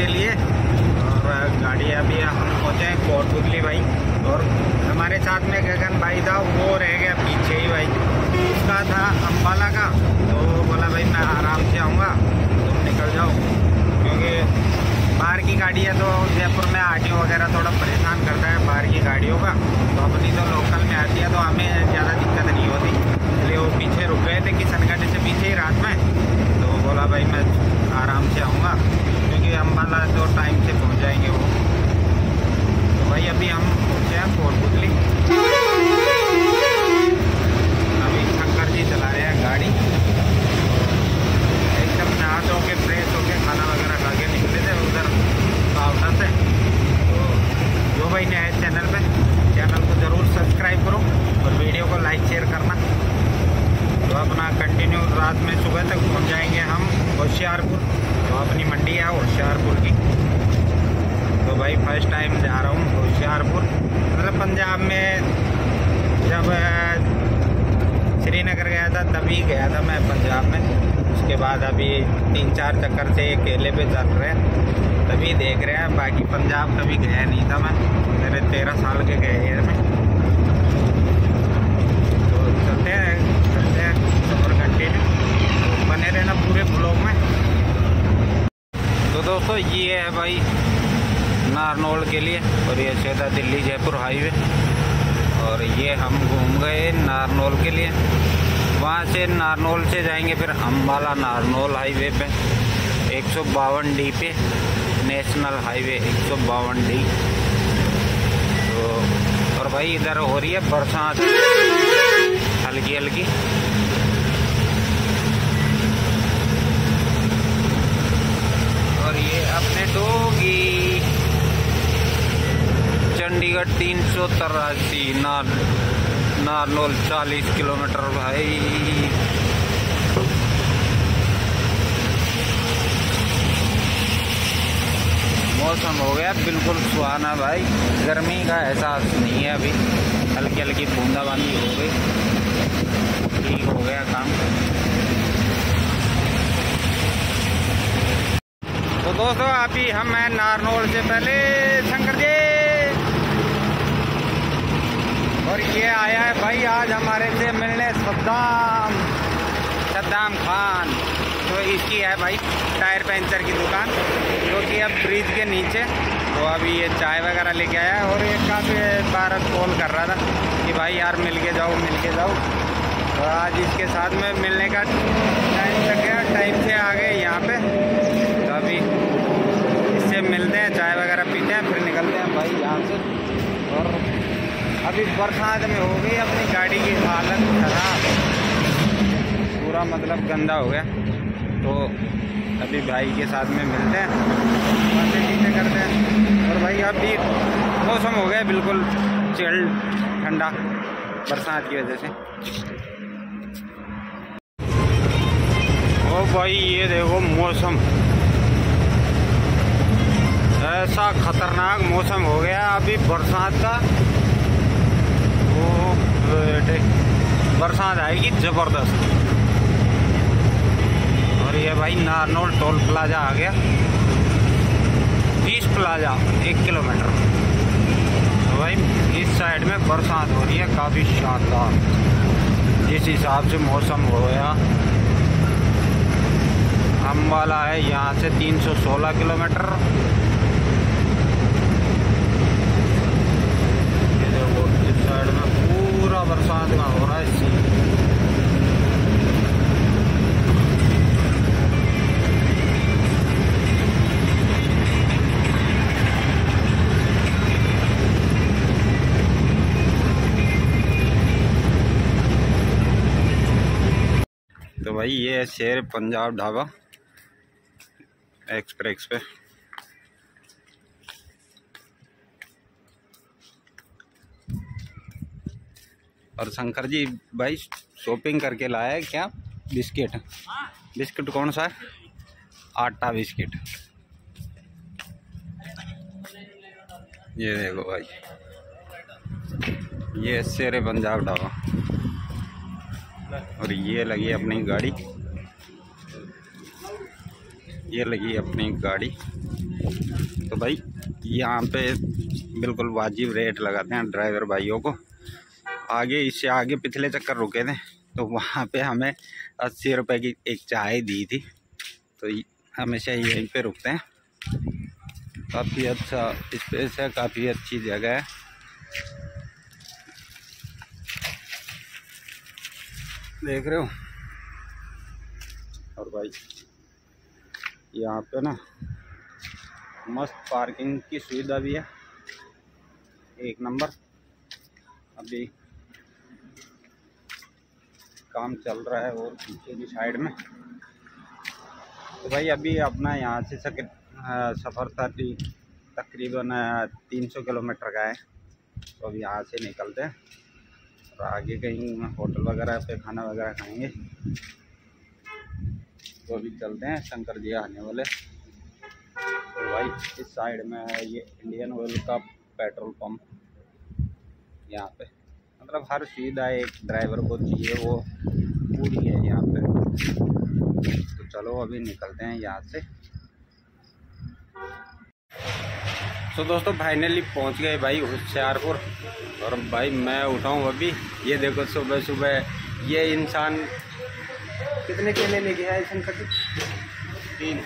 के लिए। और गाड़ी अभी हम पहुँचे हैं कोटपुतली भाई। और हमारे साथ में गगन भाई था, वो रह गया पीछे ही भाई। उसका था अम्बाला का। तो बोला, भाई, मैं आराम से आऊँगा। तुम निकल जाओ। क्योंकि बाहर की गाड़ी है तो जयपुर में आर वगैरह थोड़ा परेशान करता है बाहर की गाड़ियों का। तो अपनी तो लोकल में आती है तो हमें ज़्यादा दिक्कत नहीं होती। इसलिए वो पीछे रुक गए थे किसनगढ़ से पीछे ही रात में। तो बोला, भाई, मैं आराम से आऊँगा। वाला जो टाइम से पहुँच जाएँगे वो। तो भाई अभी हम पहुँचे हैं फोर्ट बुकली फ़र्स्ट टाइम जा रहा हूँ होशियारपुर। मतलब पंजाब में जब श्रीनगर गया था, तभी गया था मैं पंजाब में। उसके बाद अभी तीन चार चक्कर से केले पे चल रहे हैं। तभी देख रहे हैं, बाकी पंजाब कभी गया नहीं था मैं। मेरे तेरह साल के गए हैं मैं तो चलते हैं चलते हैं सफ़र कंटिन्यू तो बने रहना पूरे ब्लॉग में। तो दोस्तों, ये है भाई नारनौल के लिए, और ये सीधा दिल्ली जयपुर हाईवे। और ये हम घूम गए नारनौल के लिए। वहाँ से नारनौल से जाएँगे फिर अम्बाला नारनौल हाईवे पे, एक सौ बावन डी पे, नेशनल हाईवे एक सौ बावन डी। तो और भाई इधर हो रही है बरसात हल्की हल्की और ये अपने दो चंडीगढ़ तीन सौ तिरासी, नार चालीस किलोमीटर भाई। मौसम हो गया बिल्कुल सुहाना भाई। गर्मी का एहसास नहीं है अभी। हल्की हल्की बूंदाबांदी हो गई। ठीक हो गया काम। तो दोस्तों अभी हम हैं नारनौल से पहले। शंकर जी! और ये आया है भाई आज हमारे से मिलने सद्दाम सद्दाम खान। तो इसकी है भाई टायर पंचर की दुकान, जो कि अब ब्रिज के नीचे। तो अभी ये चाय वगैरह लेके आया है और ये काफ़ी बार कॉल कर रहा था कि भाई यार मिल के जाओ मिल के जाओ। तो आज इसके साथ में मिलने का टाइम लग गया टाइम से आ गए यहाँ पे। तो अभी इससे मिलते हैं, चाय वगैरह पीते हैं, फिर निकलते हैं भाई यहाँ से। और अभी बरसात में हो गई, अपनी गाड़ी की हालत ख़राब। पूरा मतलब गंदा हो गया। तो अभी भाई के साथ में मिलते हैं। बातें चीज़ें करते हैं। और भाई, अभी मौसम हो गया बिल्कुल चिल, ठंडा, बरसात की वजह से। ओ भाई, ये देखो मौसम। ऐसा खतरनाक मौसम हो गया। अभी बरसात का बेटे बरसात आएगी ज़बरदस्त। और ये भाई नारनौल टोल प्लाजा आ गया। बीस प्लाजा, एक किलोमीटर। तो भाई, इस साइड में बरसात हो रही है, काफ़ी शानदार। जिस हिसाब से मौसम हो गया। अम्बाला है, यहाँ से 316 किलोमीटर। बरसात का हो रहा है इसी तो भाई ये है शेर पंजाब ढाबा, एक्सप्रेस पे। और शंकर जी भाई शॉपिंग करके लाया है क्या? बिस्किट। बिस्किट कौन सा आटा बिस्किट। ये देखो भाई। ये शेर पंजाब ढाबा और ये लगी अपनी गाड़ी। ये लगी अपनी गाड़ी। तो भाई, यहाँ पे बिल्कुल वाजिब रेट लगाते हैं ड्राइवर भाइयों को। आगे, इससे आगे पिछले चक्कर रुके थे तो वहाँ पे हमें अस्सी रुपए की एक चाय दी थी। तो हमेशा यहीं पे रुकते हैं। काफ़ी अच्छा स्पेस है, काफ़ी अच्छी जगह है। देख रहे हो? और भाई, यहाँ पे ना मस्त पार्किंग की सुविधा भी है। एक नंबर। अभी काम चल रहा है और पीछे की साइड में। तो भाई अभी अपना यहाँ से सक सफ़र था तकरीबन तीन सौ किलोमीटर का है। तो अभी यहाँ से निकलते हैं और आगे कहीं होटल वगैरह पे खाना वगैरह खाएँगे। तो अभी चलते हैं, शंकर जी आने वाले। तो भाई इस साइड में है ये इंडियन ऑयल का पेट्रोल पंप यहाँ पे। मतलब हर सुविधा एक ड्राइवर को चाहिए, वो पूरी है यहाँ पे। तो चलो अभी निकलते हैं यहाँ से। तो दोस्तों फाइनली पहुँच गए भाई होशियारपुर। और भाई मैं उठाऊँ अभी। ये देखो सुबह सुबह ये इंसान कितने केले लेके आए शंकर जी तीन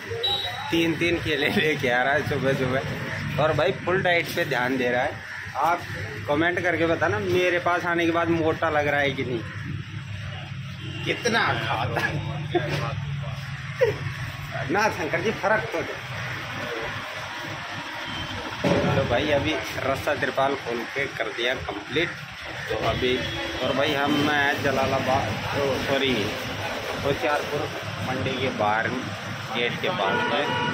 तीन। तीन केले लेके आ रहा है सुबह सुबह और भाई फुल डाइट पे ध्यान दे रहा है। आप कमेंट करके बताना, मेरे पास आने के बाद मोटा लग रहा है कि नहीं? कितना खाता ना, शंकर जी, फ़र्क तो तो भाई, अभी रस्सा तिरपाल खोल के कर दिया कंप्लीट तो अभी, और भाई, हम जलालाबाद तो सॉरी होशियारपुर मंडी के बाहर गेट के पास में।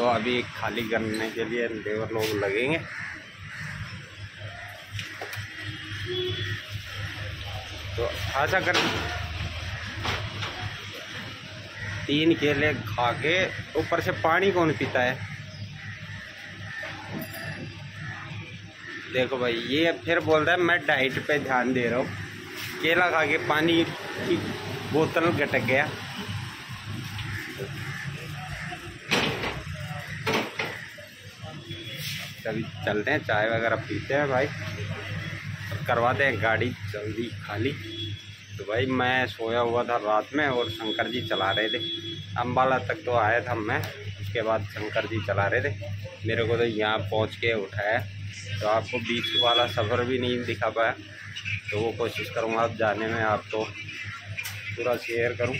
तो अभी खाली करने के लिए लेबर लोग लगेंगे। तो ऐसा कर। तीन केले खा के ऊपर से पानी कौन पीता है? देखो भाई, ये फिर बोल रहा है, मैं डाइट पे ध्यान दे रहा हूँ। केला खा के पानी की बोतल गटक गया। कभी चलते हैं, चाय वगैरह पीते हैं भाई। और करवाते हैं गाड़ी जल्दी खाली। तो भाई मैं सोया हुआ था रात में और शंकर जी चला रहे थे। अम्बाला तक तो आया था मैं, उसके बाद शंकर जी चला रहे थे। मेरे को तो यहाँ पहुँच के उठाया। तो आपको बीच वाला सफ़र भी नहीं दिखा पाया। तो वो कोशिश करूँगा अब जाने में आपको पूरा शेयर करूँ।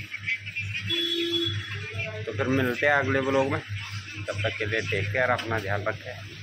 तो फिर मिलते हैं अगले ब्लॉग में। तब तक के लिए टेक केयर अपना ध्यान रखें।